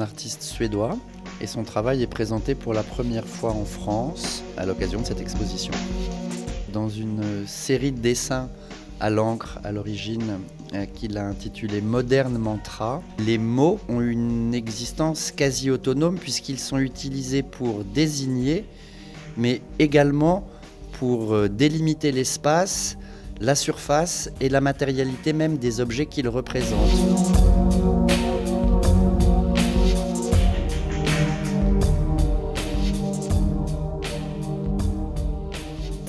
artiste suédois et son travail est présenté pour la première fois en France à l'occasion de cette exposition. Dans une série de dessins à l'encre à l'origine euh, qu'il a intitulé Moderne Mantra. Les mots ont une existence quasi autonome puisqu'ils sont utilisés pour désigner, mais également pour euh, délimiter l'espace, la surface et la matérialité même des objets qu'ils représentent.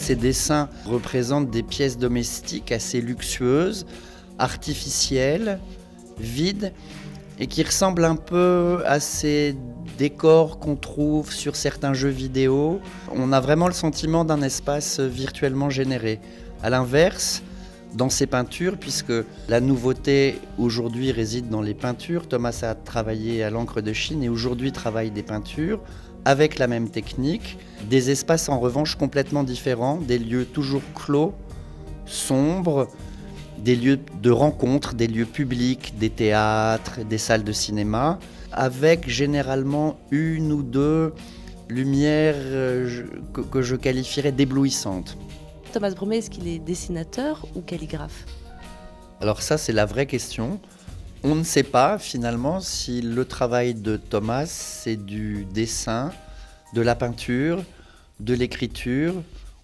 Ces dessins représentent des pièces domestiques assez luxueuses, artificielles, vides, et qui ressemblent un peu à ces décors qu'on trouve sur certains jeux vidéo. On a vraiment le sentiment d'un espace virtuellement généré. A l'inverse, dans ces peintures, puisque la nouveauté aujourd'hui réside dans les peintures. Thomas a travaillé à l'encre de Chine et aujourd'hui travaille des peintures avec la même technique. Des espaces en revanche complètement différents, des lieux toujours clos, sombres, des lieux de rencontre, des lieux publics, des théâtres, des salles de cinéma, avec généralement une ou deux lumières euh, que, je qualifierais d'éblouissantes. Thomas Bromet, est-ce qu'il est dessinateur ou calligraphe? Alors ça, c'est la vraie question. On ne sait pas finalement si le travail de Thomas, c'est du dessin, de la peinture, de l'écriture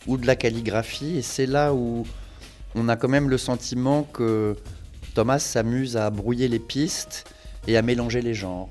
ou de la calligraphie. Et c'est là où on a quand même le sentiment que Thomas s'amuse à brouiller les pistes et à mélanger les genres.